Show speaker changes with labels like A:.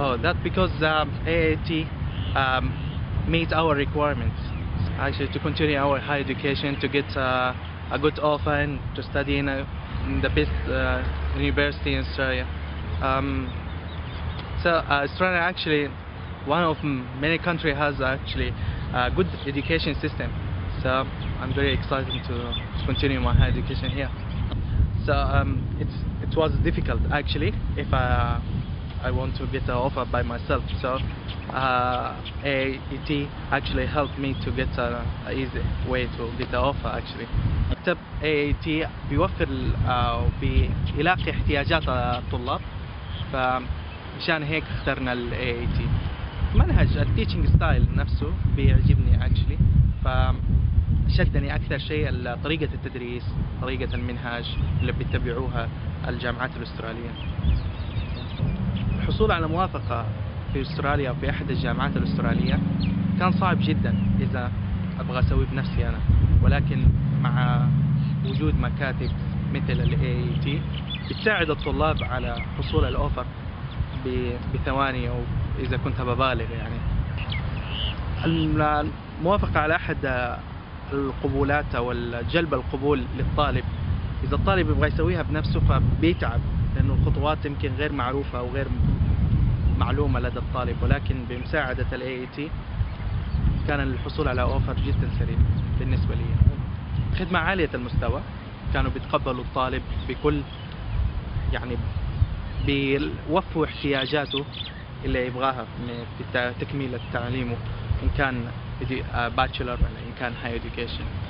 A: Oh, that's because um, AAT um, meet our requirements. Actually, to continue our higher education, to get uh, a good offer and to study in, a, in the best uh, university in Australia. Um, so uh, Australia actually, one of many country has actually a good education system. So I'm very excited to continue my higher education here. So um, it was difficult actually if I I want to get an offer by myself. So uh, AET actually helped me to get a, a easy way to get an offer actually. مكتب AET بيوفر آه، بيلاقي احتياجات الطلاب فمشان هيك اخترنا ال AET. منهج ال teaching style نفسه بيعجبني actually فشدني أكثر شيء طريقة التدريس طريقة المنهاج اللي بيتبعوها الجامعات الأسترالية الحصول على موافقة في أستراليا وفي أحد الجامعات الأسترالية كان صعب جدا إذا أبغى أسوي بنفسي أنا. ولكن مع وجود مكاتب مثل ال AAT بتساعد الطلاب على حصول الأوفر ب- بثواني أو إذا كنت ببالغ يعني. الموافقة على أحد القبولات أو جلب القبول للطالب إذا الطالب يبغى يسويها بنفسه فبيتعب. لأنه الخطوات يمكن غير معروفة أو غير معلومة لدى الطالب ولكن بمساعدة ال AAT كان الحصول على أوفر جدا سريع بالنسبة لي. خدمة عالية المستوى كانوا بيتقبلوا الطالب بكل يعني بيوفوا احتياجاته اللي يبغاها في تكميل تعليمه إن كان باتشلر ولا إن كان هاي education.